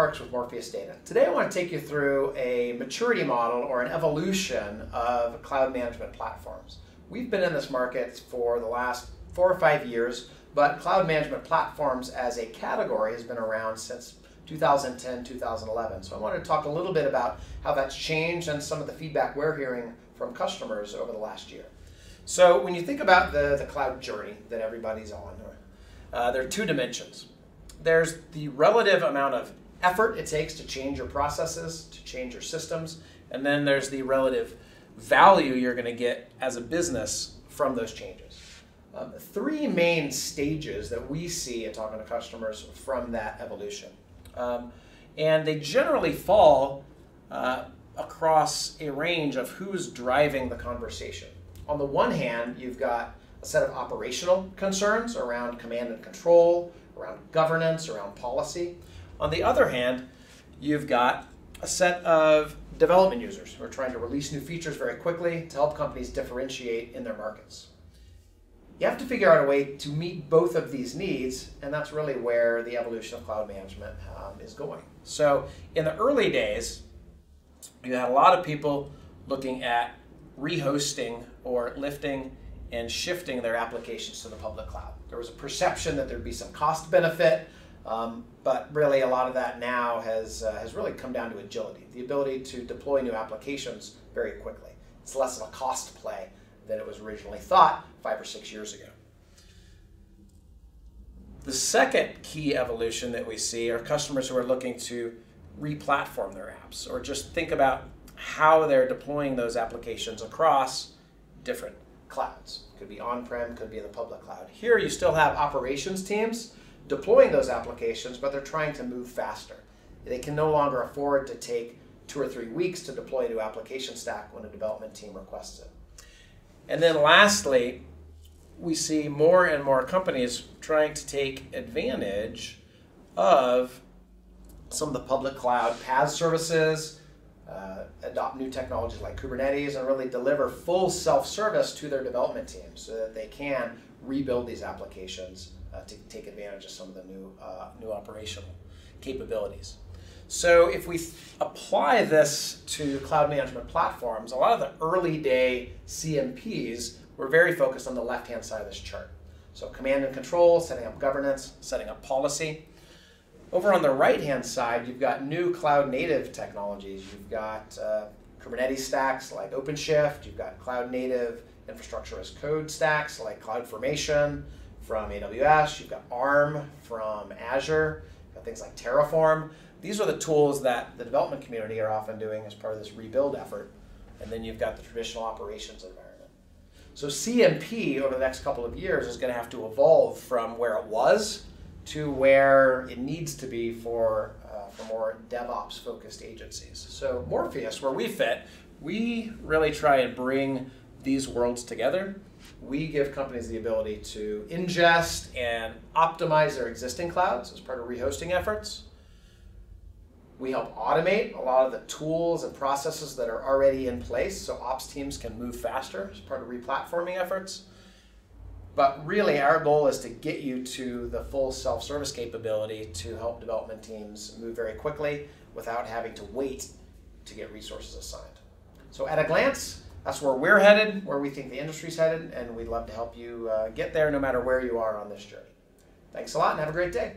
Parks with Morpheus Data. Today I want to take you through a maturity model or an evolution of cloud management platforms. We've been in this market for the last four or five years, but cloud management platforms as a category has been around since 2010, 2011. So I want to talk a little bit about how that's changed and some of the feedback we're hearing from customers over the last year. So when you think about the, the cloud journey that everybody's on, uh, there are two dimensions there's the relative amount of effort it takes to change your processes, to change your systems, and then there's the relative value you're going to get as a business from those changes. Um, three main stages that we see in talking to customers from that evolution. Um, and they generally fall uh, across a range of who's driving the conversation. On the one hand, you've got a set of operational concerns around command and control, around governance, around policy. On the other hand, you've got a set of development users who are trying to release new features very quickly to help companies differentiate in their markets. You have to figure out a way to meet both of these needs, and that's really where the evolution of cloud management um, is going. So, in the early days, you had a lot of people looking at rehosting or lifting and shifting their applications to the public cloud. There was a perception that there'd be some cost benefit, um, but really a lot of that now has, uh, has really come down to agility, the ability to deploy new applications very quickly. It's less of a cost play than it was originally thought five or six years ago. The second key evolution that we see are customers who are looking to re-platform their apps or just think about how they're deploying those applications across different clouds. Could be on-prem, could be in the public cloud. Here you still have operations teams deploying those applications, but they're trying to move faster. They can no longer afford to take two or three weeks to deploy a new application stack when a development team requests it. And then lastly, we see more and more companies trying to take advantage of some of the public cloud PaaS services, uh, adopt new technologies like Kubernetes and really deliver full self-service to their development teams so that they can rebuild these applications uh, to take advantage of some of the new, uh, new operational capabilities. So if we apply this to cloud management platforms, a lot of the early day CMPs were very focused on the left-hand side of this chart. So command and control, setting up governance, setting up policy. Over on the right-hand side, you've got new cloud-native technologies. You've got uh, Kubernetes stacks like OpenShift. You've got cloud-native infrastructure as code stacks like CloudFormation from AWS. You've got ARM from Azure. You've got things like Terraform. These are the tools that the development community are often doing as part of this rebuild effort. And then you've got the traditional operations environment. So CMP over the next couple of years is going to have to evolve from where it was to where it needs to be for, uh, for more DevOps focused agencies. So, Morpheus, where we fit, we really try and bring these worlds together. We give companies the ability to ingest and optimize their existing clouds as part of rehosting efforts. We help automate a lot of the tools and processes that are already in place so ops teams can move faster as part of replatforming efforts. But really, our goal is to get you to the full self service capability to help development teams move very quickly without having to wait to get resources assigned. So, at a glance, that's where we're headed, where we think the industry's headed, and we'd love to help you uh, get there no matter where you are on this journey. Thanks a lot and have a great day.